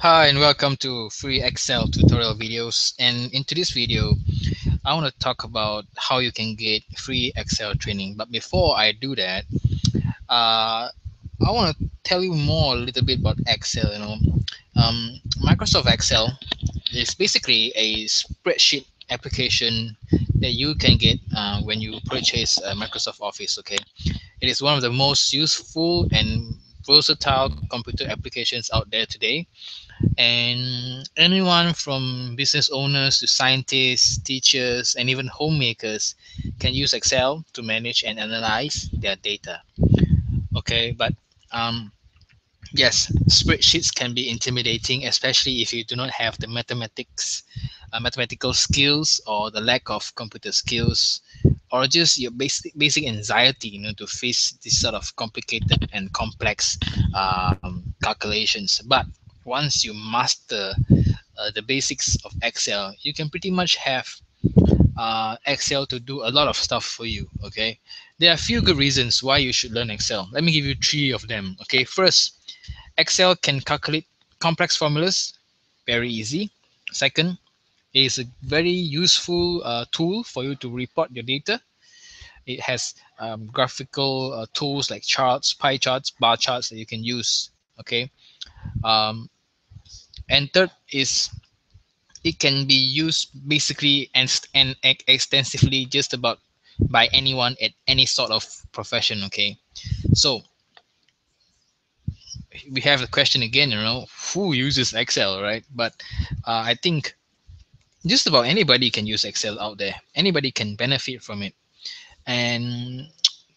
Hi and welcome to free Excel tutorial videos. And in today's video I want to talk about how you can get free Excel training. But before I do that uh, I want to tell you more a little bit about Excel you know. Um, Microsoft Excel is basically a spreadsheet application that you can get uh, when you purchase Microsoft Office okay? It is one of the most useful and versatile computer applications out there today and anyone from business owners to scientists teachers and even homemakers can use excel to manage and analyze their data. Okay but um yes spreadsheets can be intimidating especially if you do not have the mathematics uh, mathematical skills or the lack of computer skills or just your basic basic anxiety you know to face this sort of complicated and complex um, calculations. But once you master uh, the basics of excel you can pretty much have uh, excel to do a lot of stuff for you okay there are a few good reasons why you should learn excel let me give you three of them okay first excel can calculate complex formulas very easy second it is a very useful uh, tool for you to report your data. It has um, graphical uh, tools like charts, pie charts, bar charts that you can use. Okay. Um, and third is it can be used basically and, and extensively just about by anyone at any sort of profession. Okay. So we have the question again, you know, who uses Excel, right? But uh, I think just about anybody can use Excel out there. Anybody can benefit from it. And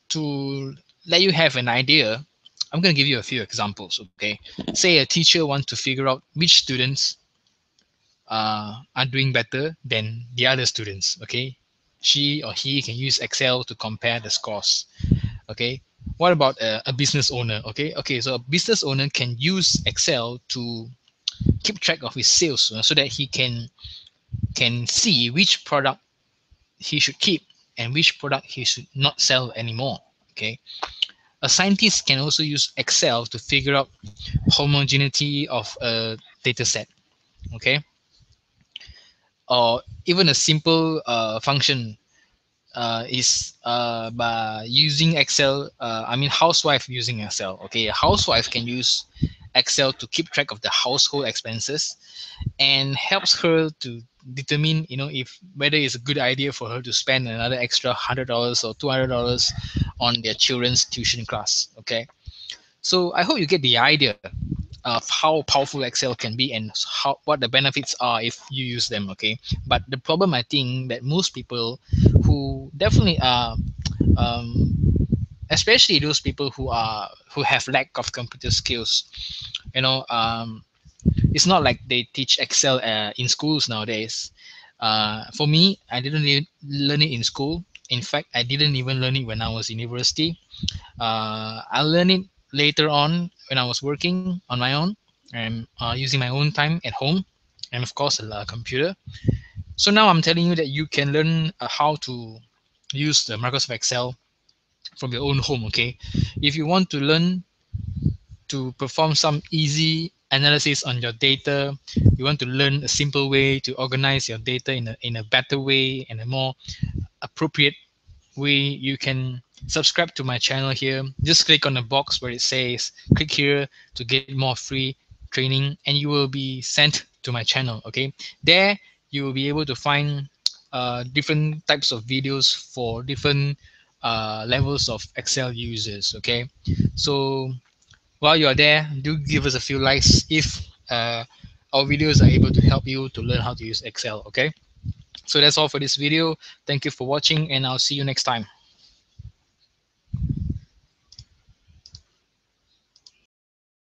to let you have an idea, I'm going to give you a few examples. Okay, say a teacher wants to figure out which students uh, are doing better than the other students. Okay, she or he can use Excel to compare the scores. Okay, what about a, a business owner? Okay, okay, so a business owner can use Excel to keep track of his sales so that he can can see which product he should keep and which product he should not sell anymore. Okay. A scientist can also use Excel to figure out homogeneity of a data set. Okay. Or even a simple uh, function uh, is uh, by using Excel. Uh, I mean, housewife using Excel. Okay, a housewife can use Excel to keep track of the household expenses and helps her to determine you know if whether it's a good idea for her to spend another extra hundred dollars or two hundred dollars on their children's tuition class okay so i hope you get the idea of how powerful excel can be and how what the benefits are if you use them okay but the problem i think that most people who definitely are um, especially those people who are who have lack of computer skills you know um, it's not like they teach Excel uh, in schools nowadays. Uh, for me, I didn't learn it in school. In fact, I didn't even learn it when I was in university. Uh, I learned it later on when I was working on my own and uh, using my own time at home, and of course a computer. So now I'm telling you that you can learn uh, how to use the Microsoft Excel from your own home. Okay, if you want to learn to perform some easy analysis on your data. You want to learn a simple way to organize your data in a, in a better way and a more appropriate way. You can subscribe to my channel here. Just click on the box where it says click here to get more free training and you will be sent to my channel. Okay, there you will be able to find uh, different types of videos for different uh, levels of Excel users. Okay, so while you're there, do give us a few likes if uh, our videos are able to help you to learn how to use Excel, okay? So that's all for this video. Thank you for watching and I'll see you next time.